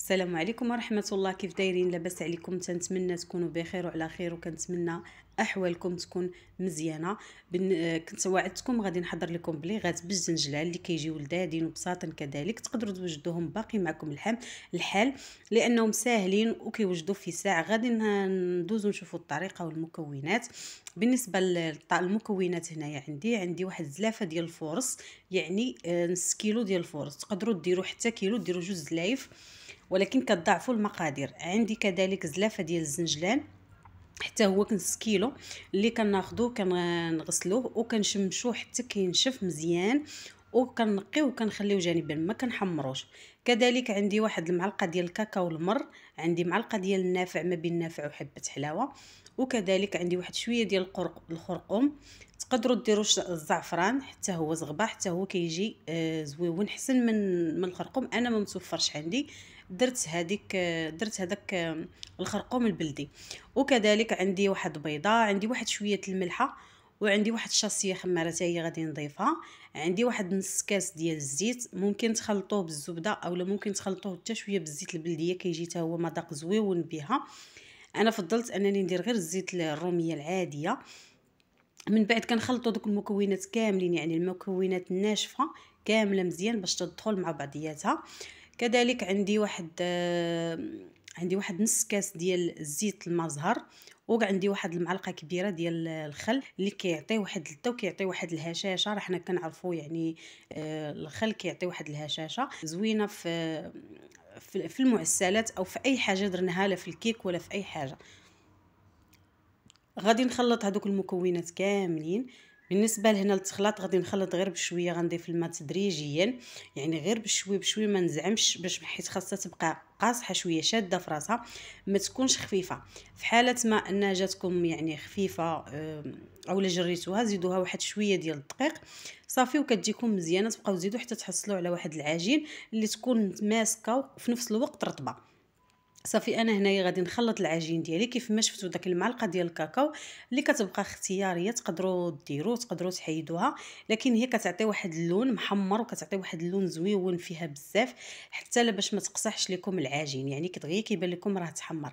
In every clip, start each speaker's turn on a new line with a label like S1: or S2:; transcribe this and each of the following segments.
S1: السلام عليكم ورحمة الله. كيف دايرين؟ لاباس عليكم. تنتمنى تكونوا بخير وعلى خير وكنتمنى أحوالكم تكون مزيانة. بن... كنت وعدتكم غادي نحضر لكم بليغات بالزنجلال اللي كيجيو لذاذين وبساطين كذلك. تقدروا توجدوهم باقي معكم الحال الحال لأنهم ساهلين وكيوجدوا في ساعة. غادي ندوزو نشوفوا الطريقة والمكونات. بالنسبة للمكونات هنايا عندي عندي واحد زلافة ديال الفورص يعني آه، نص كيلو ديال الفورص تقدروا ديروا حتى كيلو ديروا جوج زلايف. ولكن كتضاعفوا المقادير. عندي كذلك زلافة ديال الزنجلان حتى هو كنص كيلو اللي كناخذوه كنغسلوه وكنشمشوه حتى كينشف مزيان وكنقيو وكنخليو جانبا ما كنحمروش. كذلك عندي واحد المعلقة ديال الكاكاو المر عندي معلقة ديال النافع ما بين النافع وحبة حلاوة. وكذلك عندي واحد شوية ديال الخرقوم. تقدروا ديروا الزعفران حتى هو زغبه حتى هو كيجي آه، زويون حسن من من الخرقوم. أنا ما متوفرش عندي. درت هذيك درت هذاك الخرقوم البلدي. وكذلك عندي واحد بيضة عندي واحد شوية الملحة وعندي واحد شاصيه خمارة هي غادي نضيفها. عندي واحد نص كاس ديال الزيت ممكن تخلطوه بالزبدة أولا ممكن تخلطوه حتى شوية بالزيت البلدية كيجي حتى هو مذاق زويون بها أنا فضلت أنني ندير غير الزيت الرومية العادية. من بعد كنخلطوا دوك المكونات كاملين يعني المكونات الناشفة كاملة مزيان باش تدخل مع بعضياتها. كذلك عندي واحد آه، عندي واحد نص كاس ديال الزيت المزهر وعندي واحد المعلقة كبيرة ديال الخل اللي كيعطي واحد اللذه وكيعطي واحد الهشاشة. راه حنا كنعرفوا يعني آه، الخل كيعطي واحد الهشاشة زوينة في في المعسلات أو في أي حاجة درناها لا في الكيك ولا في أي حاجة. غادي نخلط هذوك المكونات كاملين. بالنسبة لهنا التخلاط غادي نخلط غير بشوية غنضيف الماء تدريجيا يعني غير بشوية بشوية ما نزعمش باش حيت خاصها تبقى قاصحة شوية شادة في راسها ما تكونش خفيفة. في حاله ما أنها جاتكم يعني خفيفة أولا جريتوها زيدوها واحد شوية ديال الدقيق. صافي وكتجيكم مزيانة تبقاو تزيدوا حتى تحصلوا على واحد العجين اللي تكون ماسكة وفي نفس الوقت رطبة. صافي أنا هنايا غادي نخلط العجين ديالي كيف ما شفتوا داك المعلقة ديال الكاكاو اللي كتبقى اختيارية تقدروا ديروه تقدروا تحيدوها لكن هي كتعطي واحد اللون محمر وكتعطي واحد اللون زويون فيها بزاف حتى لا باش ما تقصحش لكم العجين يعني كتغي كيبان لكم راه تحمر.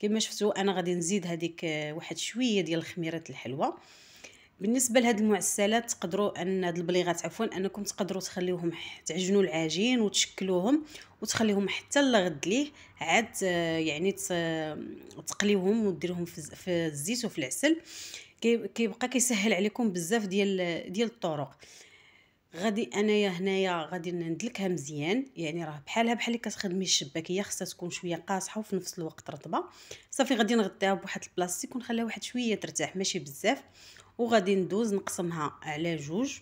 S1: كما شفتوا أنا غادي نزيد هذيك واحد شوية ديال الخميرة الحلوة. بالنسبة لهاد المعسلات تقدروا أن هاد البليغات عفوا أنكم تقدروا تخليوهم تعجنوا العجين وتشكلوهم وتخليهم حتى لغد ليه عاد آه، يعني تقليوهم وديروهم في الزيت وفي العسل. كيبقى كيسهل عليكم بزاف ديال ديال الطرق. غادي أنايا هنايا غادي ندلكها مزيان يعني راه بحالها بحال اللي كتخدمي الشباكيه خصها تكون شوية قاصحة وفي نفس الوقت رطبة. صافي غادي نغطيها بواحد البلاستيك ونخليها واحد شوية ترتاح ماشي بزاف. وغادي ندوز نقسمها على جوج.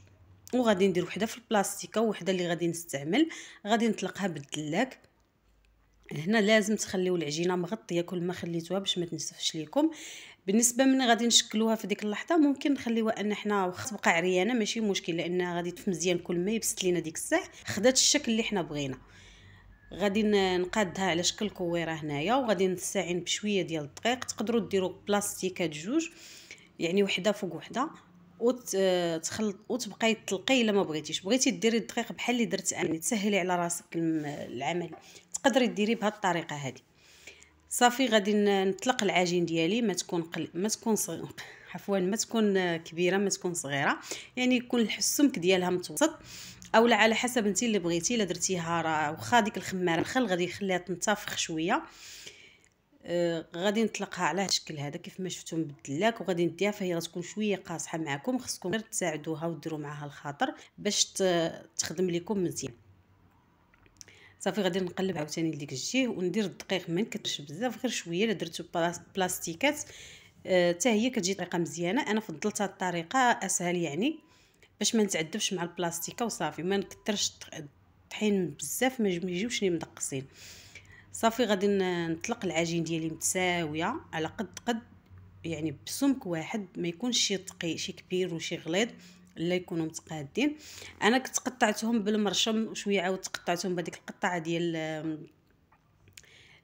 S1: وغادي ندير وحدة في البلاستيكة وحدة اللي غادي نستعمل. غادي نطلقها بالدلاك. هنا لازم تخليو العجينة مغطية كل ما خليتوها باش ما تنسفش ليكم. بالنسبة من غادي نشكلوها في ديك اللحظة ممكن نخليوها أن حنا واخا تبقى عريانة ماشي مشكل لأن غادي تف مزيان كل ما يبسط لينا ديك الساعة. خدات الشكل اللي حنا بغينا. غادي نقادها على شكل كويرة هنايا وغادي نستعين بشوية ديال الدقيق. تقدروا ديروا بلاستيكات جوج. يعني وحده فوق وحده وتخلط وتبقاي تلقي إلا ما بغيتيش. بغيتي ديري الدقيق بحال اللي درت أنا تسهلي على راسك العمل. تقدري ديري بهذه الطريقة هذه. صافي غادي نطلق العجين ديالي ما تكون قل... ما تكون صغ... عفوا ما تكون كبيرة ما تكون صغيرة. يعني يكون السمك ديالها متوسط اولا على حسب انت اللي بغيتي. إلا درتيها راه واخا ديك الخمارة الخل غادي يخليها تنتفخ شوية. غادي نطلقها على الشكل هذا. كيف ما شفتوا بالدلاك وغادي نديها فهي غتكون شوية قاصحة معكم. خصكم غير تساعدوها وديروا معها الخاطر باش تخدم لكم مزيان. صافي غادي نقلب عاوتاني لديك الجهة وندير الدقيق ما نكثرش بزاف. غير شوية إلا درتو بلاستيكات حتى آه هي كتجي طريقة مزيانة. أنا فضلت هاد الطريقة أسهل يعني باش ما نتعذبش مع البلاستيكة. وصافي ما نكثرش طحين بزاف ما يجيوش لي مدقسين. صافي غادي نطلق العجين ديالي متساوية على قد قد يعني بسمك واحد ما يكونش شي ثقيل شي كبير وشي غليظ لا يكونوا متقادين أنا كنت قطعتهم بالمرشم وشويه عاود قطعتهم بهذيك القطعة ديال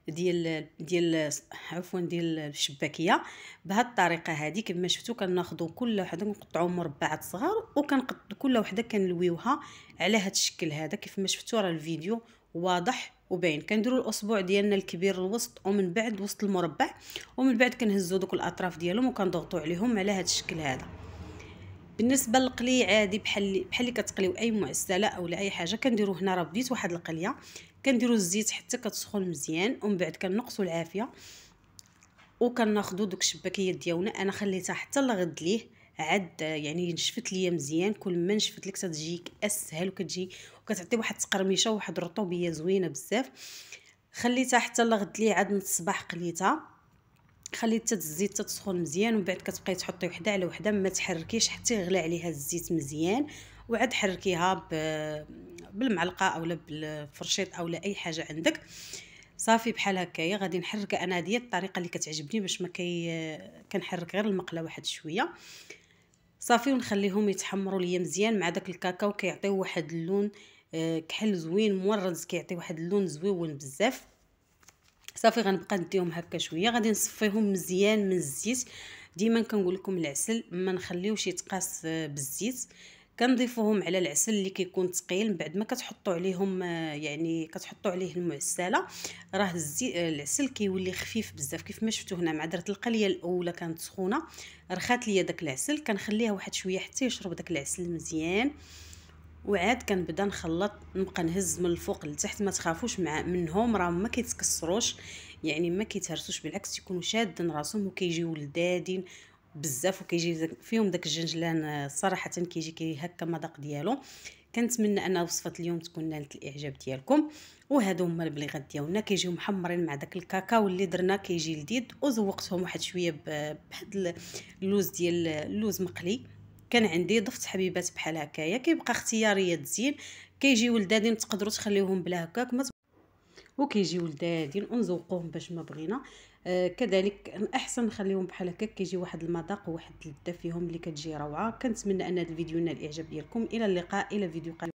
S1: ديال ديال عفوا ديال الشباكية. بهذه الطريقة هذه كما شفتوا كناخذوا كل وحدة نقطعوا مربعات صغار وكنقط كل وحدة كنلويوها على هذا الشكل هذا. كيف ما شفتوا راه الفيديو واضح وباين كنديروا الاصبع ديالنا الكبير الوسط ومن بعد وسط المربع ومن بعد كنهزوا دوك الأطراف ديالهم وكنضغطوا عليهم على هذا الشكل هذا. بالنسبة للقلي عادي بحال بحال اللي كتقليو أي معسله أو أي حاجة كنديروا هنا راه بديت واحد القليه كنديروا الزيت حتى كتسخن مزيان ومن بعد كنقصوا العافية. وكناخذوا دوك الشباكيات ديالنا أنا خليتها حتى لغد ليه. عاد يعني نشفت ليا مزيان كل ما نشفت لك تجيك اسهل وكتجي وكتعطي واحد التقرميشة وواحد الرطوبية زوينة بزاف. خليتها حتى لغد ليه عاد الصباح قليتها. خليت الزيت تسخن مزيان ومن بعد كتبقاي تحطي وحدة على وحدة ما تحركيش حتى يغلى عليها الزيت مزيان. وعاد حركيها بالمعلقة اولا بالفرشيط اولا أي حاجة عندك. صافي بحال هكايا. غادي نحرك أنا ديال الطريقة اللي كتعجبني باش ما كي كنحرك غير المقله واحد شوية. صافي ونخليهم يتحمروا ليا مزيان مع داك الكاكاو كيعطيو واحد اللون آه، كحل زوين مورز كيعطي واحد اللون زويون بزاف. صافي غنبقى نديهم هكا شوية غادي نصفيهم مزيان من الزيت. ديما كنقول لكم العسل ما نخليوش يتقاس آه، بالزيت. كنضيفوهم على العسل اللي كيكون ثقيل من بعد ما كتحطوا عليهم آه، يعني كتحطوا عليه المعسله راه. آه، العسل كيولي خفيف بزاف. كيف ما شفتوا هنا مع درت القلية الأولى كانت سخونة رخات ليا داك العسل. كنخليها واحد شوية حتى يشرب داك العسل مزيان. وعاد كنبدا نخلط نبقى نهز من الفوق لتحت ما تخافوش مع منهم. راهم ما كيتكسروش يعني ما كيتهرسوش بالعكس يكونوا شادين راسهم وكيجيو لذادين بزاف وكيجي فيهم داك الجنجلان صراحة كيجي كي هكا مذاق ديالو. كنتمنى ان وصفه اليوم تكون نالت الإعجاب ديالكم. وهادو هما البليغات ديالنا. كيجيو محمرين مع داك الكاكاو اللي درنا كيجي لذيذ. وزوقتهم واحد شوية بهاد اللوز ديال اللوز مقلي. كان عندي ضفت حبيبات بحال هكايا. كيبقى اختياريه تزين كيجيو لذاذين تقدروا تخليوهم بلا هكاك. وكيجيو لذاذين ونزوقوهم باش ما بغينا. آه كذلك احسن نخليهم بحال هكا كيجي واحد المذاق وواحد اللذه فيهم اللي كتجي روعة. كنتمنى أن هذا الفيديو نال الإعجاب ديالكم. إلى اللقاء. إلى فيديو قادم